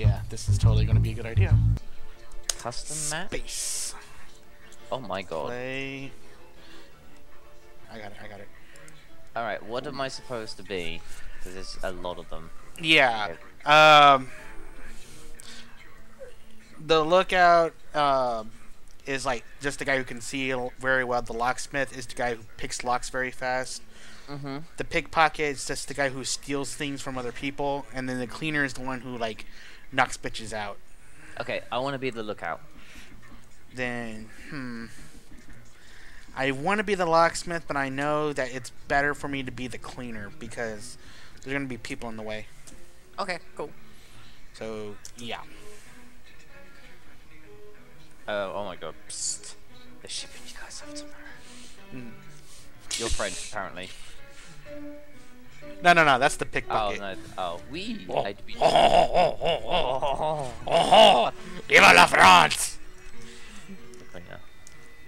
Yeah, this is totally going to be a good idea. Custom map? Space. Oh my god. Play. I got it. I got it. Alright, what am I supposed to be? Because there's a lot of them. Yeah. Um. The lookout um, is like just the guy who can see very well. The locksmith is the guy who picks locks very fast. Mm-hmm. The pickpocket is just the guy who steals things from other people, and then the cleaner is the one who like knocks bitches out. Okay, I want to be the lookout. Then, hmm. I want to be the locksmith, but I know that it's better for me to be the cleaner because there's gonna be people in the way. Okay, cool. So yeah. Uh, oh my god. Psst. They're shipping you guys off tomorrow. Mm. Your friend, apparently. No, no, no. That's the Oh, pickpocket. no. Oh, we Oh. to be. Oh, oh, oh, oh, oh, oh, Viva la France!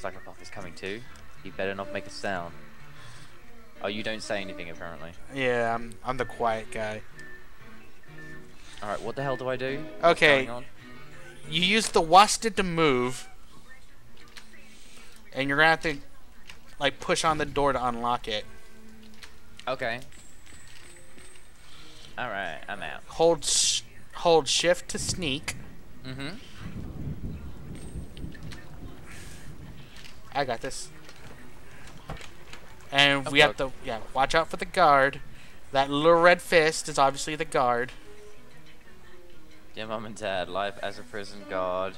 Psychopath is coming too. He better not make a sound. Oh, you don't say anything apparently. Yeah, I'm, I'm the quiet guy. Alright, what the hell do I do? Okay. You use the WASD to move, and you're gonna have to like push on the door to unlock it. Okay. Alright, I'm out. Hold sh- hold shift to sneak. Mm-hmm. I got this. And Oh, we have to yeah watch out for the guard. That little red fist is obviously the guard. Dear mom and dad, life as a prison guard.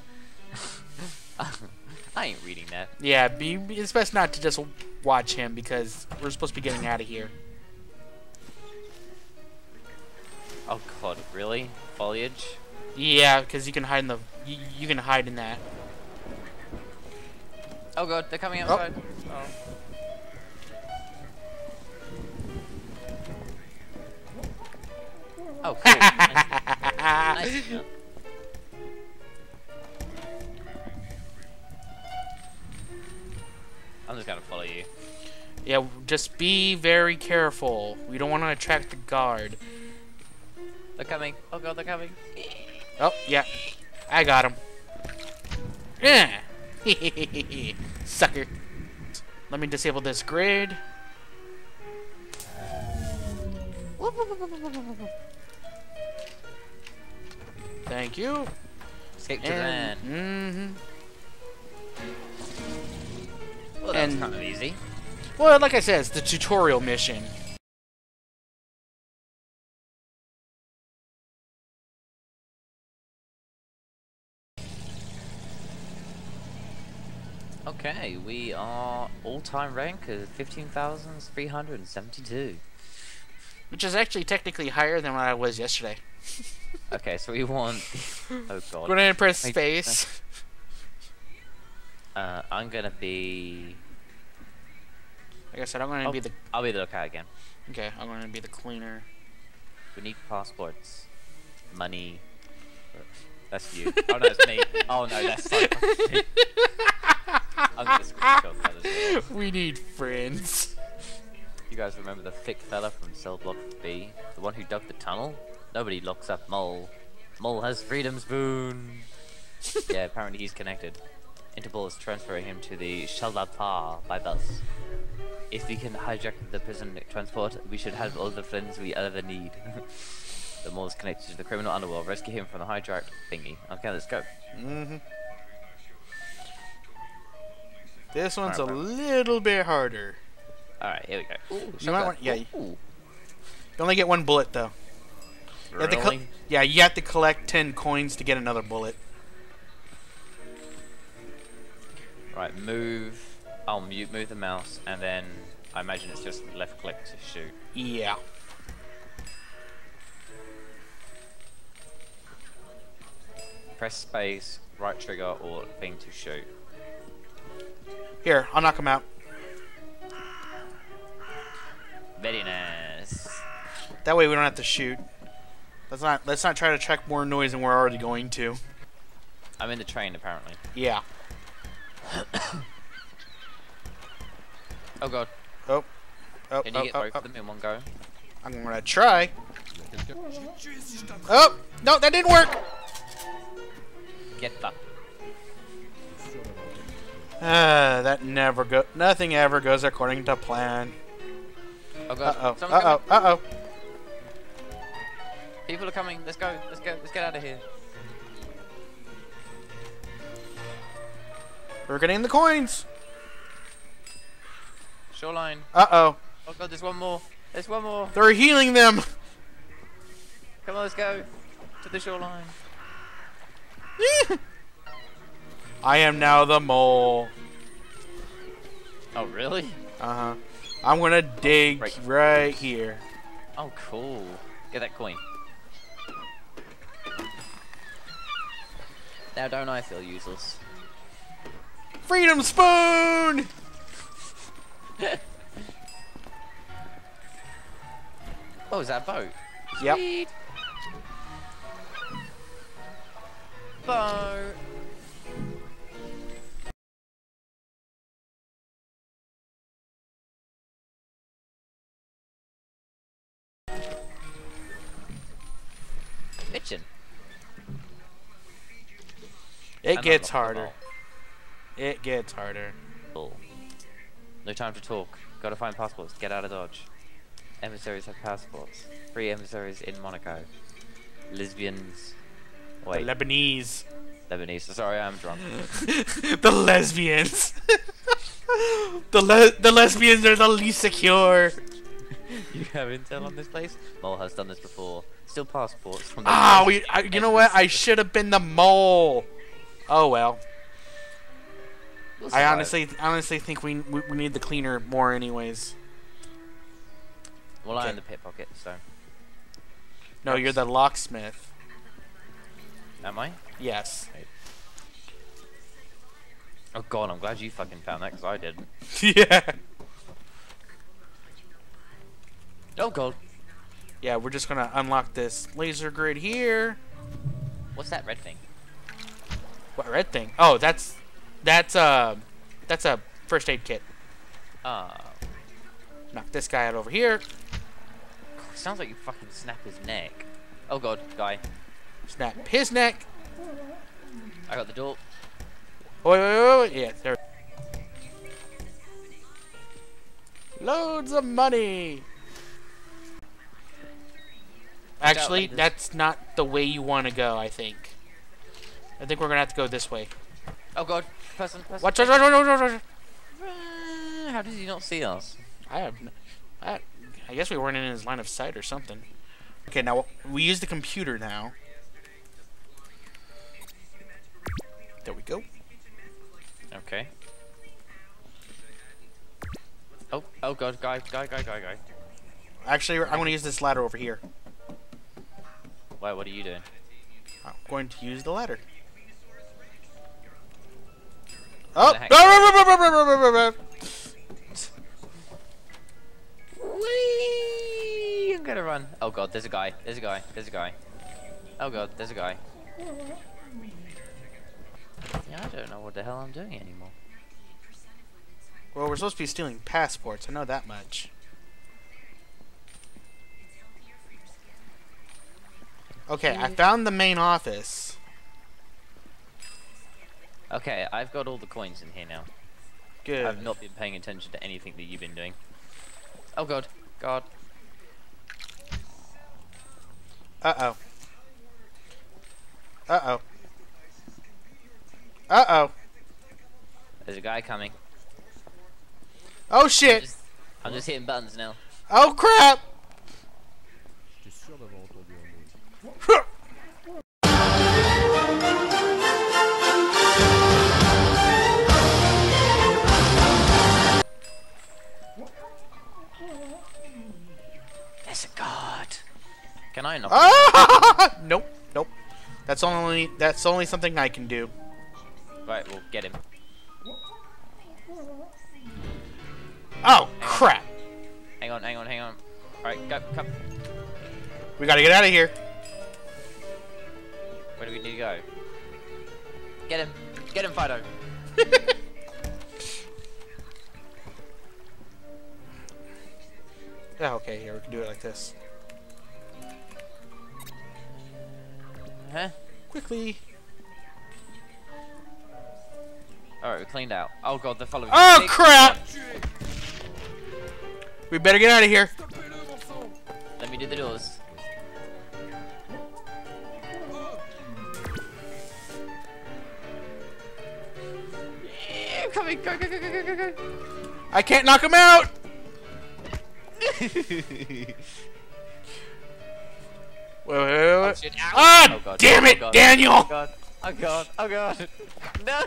I ain't reading that. Yeah, be, be- it's best not to just watch him because we're supposed to be getting out of here. Oh god, really? Foliage? Yeah, because you can hide in the you, you can hide in that. Oh god, they're coming oh. outside. Oh. Oh, cool. nice. nice. I'm just gonna follow you. Yeah, just be very careful. We don't want to attract the guard. Coming. Oh god, they're coming. Oh, yeah. I got him. Yeah. Sucker. Let me disable this grid. Thank you. Escape to land. And, mm-hmm. Well, that was and- kind of easy. Well, like I said, it's the tutorial mission. Okay, we are all-time rank of 15,372. Which is actually technically higher than what I was yesterday. Okay, so we want. Oh god. Go god. ahead and press space. Uh, I'm gonna be. Like I said, I'm going to Oh. be the I'll be the lookout again. okay. I'm going to be the cleaner. We need passports, money. That's you. Oh no, it's me. Oh no, that's so. I'm gonna screenshot that as well. we need friends. You guys remember the thick fella from Cell Block B? The one who dug the tunnel? Nobody locks up Mole. Mole has freedom spoon. yeah, apparently he's connected. Interpol is transferring him to the Shalata by bus. If we can hijack the prison transport, we should have all the friends we ever need. the Mole is connected to the criminal underworld. Rescue him from the hijacked thingy. Okay, let's go. Mm-hmm. This one's a Alright, little bit harder. Alright, here we go. Ooh, You might want- yeah, Ooh, You only get one bullet though. You col- really? yeah, you have to collect ten coins to get another bullet. Right, move. I'll mute, move the mouse, and then I imagine it's just left click to shoot. Yeah. Press space, right trigger, or thing to shoot. Here, I'll knock him out. Very nice. That way we don't have to shoot. Let's not let's not try to track more noise than we're already going to. I'm in the train apparently. Yeah. Oh god, Oh. Oh, can you oh, get oh, both oh. of them in one go? I'm gonna try. Oh no, that didn't work. Ah, that never go. Nothing ever goes according to plan. Oh Uh god. oh. Someone's Uh oh. coming. Uh oh. People are coming. Let's go. Let's go. Let's get out of here. We're getting the coins. Shoreline. Uh oh. Oh god, there's one more. There's one more. They're healing them. Come on, let's go to the shoreline. I am now the mole. Oh really? Uh huh. I'm gonna dig Right. right here. Oh cool. Get that coin. Now don't I feel useless? Freedom spoon. Oh, is that a boat? Yep. Sweet. Boat. It gets harder. It gets harder. No time to talk. Gotta find passports. Get out of Dodge. Emissaries have passports. Three emissaries in Monaco. Lesbians. Wait, The Lebanese. Lebanese. Sorry, I'm drunk. the lesbians. the le- the lesbians are the least secure. you have intel on this place? Mole has done this before. Still passports from the Ah, US we. I, you know what? I should have been the mole. Oh well. We'll I honestly, honestly think we, we we need the cleaner more, anyways. Well, I okay. am the pickpocket, so. No, you're the locksmith. Am I? Yes. Oh god, I'm glad you fucking found that, because I didn't. yeah. Oh god. Yeah, we're just gonna unlock this laser grid here. What's that red thing? What red thing? Oh, that's that's uh that's a first aid kit. Ah. Knock this guy out over here. God, sounds like you fucking snap his neck. Oh god, guy. Snap his neck. I got the door. Oh, wait, wait, wait, wait. Yeah, there. Loads of money. Actually, that's not the way you want to go. I think. I think we're gonna have to go this way. Oh god, person, person. Watch! Watch! Watch! Watch! Watch! watch. Uh, How did he not see us? I have. n- I, I guess we weren't in his line of sight or something. Okay, now we use the computer now. There we go. Okay. Oh, oh god, guy, guy, guy, guy, guy. Actually, I'm gonna use this ladder over here. Wait, what are you doing? I'm going to use the ladder. Oh! gonna Whee! I'm gonna run. Oh god, there's a guy. There's a guy. There's a guy. Oh god, there's a guy. Yeah, I don't know what the hell I'm doing anymore. Well, we're supposed to be stealing passports. I know that much. Okay, I found the main office. Okay, I've got all the coins in here now. Good. I've not been paying attention to anything that you've been doing. Oh god, god. Uh oh. Uh oh. Uh oh. There's a guy coming. Oh I'm shit. just, I'm just hitting buttons now. Oh crap. Can I knock? Ah! Nope. Nope. That's only that's only something I can do. Right, we'll get him. Oh crap. Hang on, hang on, hang on. Alright, go, come. We gotta get out of here. Where do we need to go? Get him! Get him, Fido! Yeah, okay, here we can do it like this. Quickly. Alright, we cleaned out. Oh god, they're following Oh me. crap! We better get out of here. Let me do the doors. Yeah, I'm coming, go, go, go, go, go, go, I can't knock him out. Wait, wait, wait, wait. Shit, ow. Ah, Oh, God. damn Oh, it, God. Daniel! Oh god, oh god, oh god. No!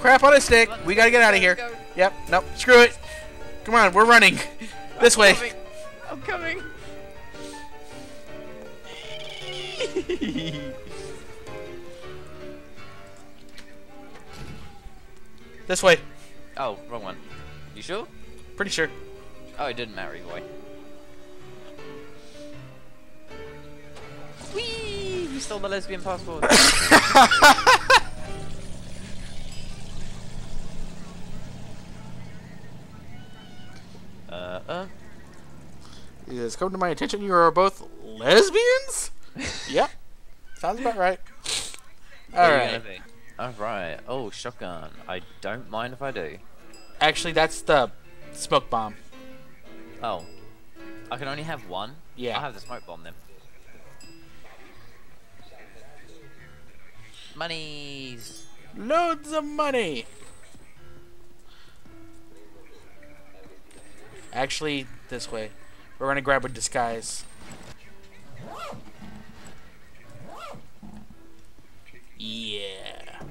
Crap on a stick. We gotta get out of here. Go. Yep. Nope. Screw it. Come on, we're running. This way. I'm coming. This way. oh, wrong one. You sure? Pretty sure. Oh, it didn't matter either way. Whee! You stole my lesbian passport. uh, uh. It has come to my attention you are both lesbians? yep. Sounds about right. What are you Alright. gonna be? Alright. Oh, shotgun. I don't mind if I do. Actually, that's the smoke bomb. Oh. I can only have one? Yeah. I'll have the smoke bomb then. Monies! Loads of money. Actually, this way. We're gonna grab a disguise. Yeah.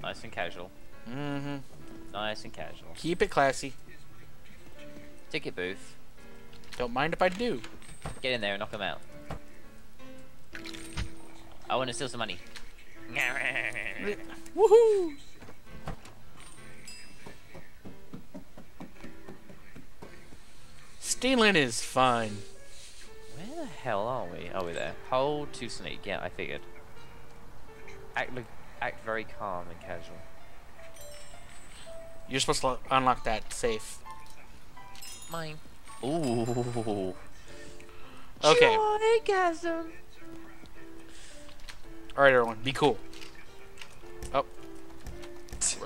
Nice and casual. Mm-hmm. Nice and casual. Keep it classy. Ticket booth. Don't mind if I do. Get in there and knock him out. I want to steal some money. Woohoo! Stealing is fun. Where the hell are we? Are we're there. Hold to sneak. Yeah, I figured. Act, look, act very calm and casual. You're supposed to unlock that safe. Mine. Ooh. Okay. Joygasm. Alright, everyone, be cool. Oh.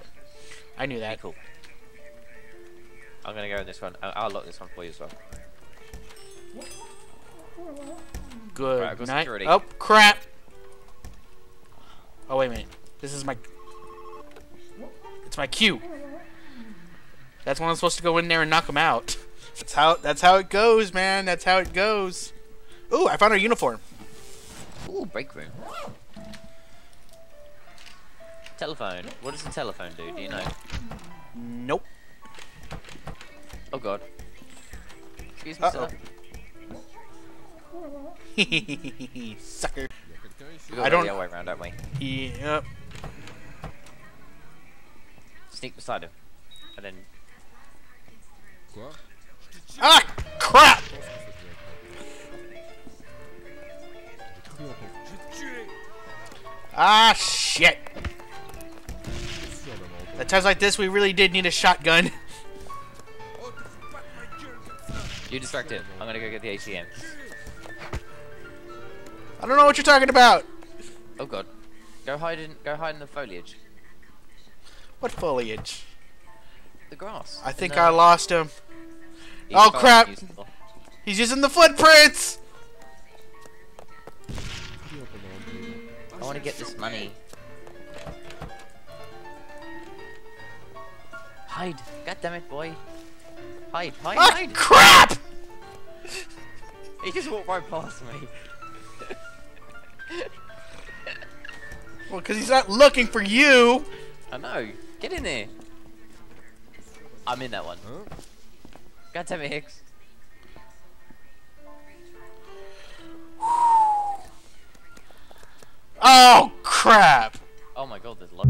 I knew that. Be that. cool. I'm gonna go in this one. I- I'll lock this one for you as well. Good Right, night. security. Oh, crap! Oh, wait a minute. This is my... It's my cue. That's when I'm supposed to go in there and knock him out. That's how, that's how it goes, man. That's how it goes. Ooh, I found our uniform. Ooh, break room. Telephone. What does the telephone do? Do you know? Nope. Oh god. Excuse me, Uh-oh. sir. Sucker. Il y a quelqu'un ici We I don't- the other way around, don't we? Yep. Sneak beside him. And then Quoi Ah, crap! Je pense que ça devait être J'ai cru entendre. J'ai tué Ah, shit. At times like this, we really did need a shotgun. Tu fous pas de ma gueule comme ça you distract him. I'm gonna go get the ATM. I don't know what you're talking about. Oh god. Go hide in go hide in the foliage. What foliage? The grass. I think I lost him. He's Oh, crap. useful. He's using the footprints. J'ai cru entendre un bruit. I wanna get this money. Hide. God damn it, boy. Hide, hide, Ah, hide. crap! He just walked right past me. Well, because he's not looking for you. I know. Get in there. I'm in that one. Hein God damn it, Hicks. Oh, crap. Oh my god, there's lot.